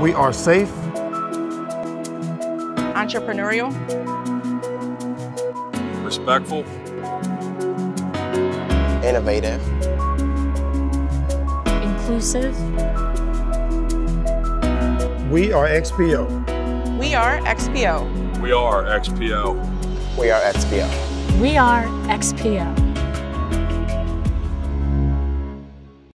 We are safe, entrepreneurial, respectful, innovative, inclusive. we are XPO. we are XPO. we are XPO. we are XPO. We are XPO.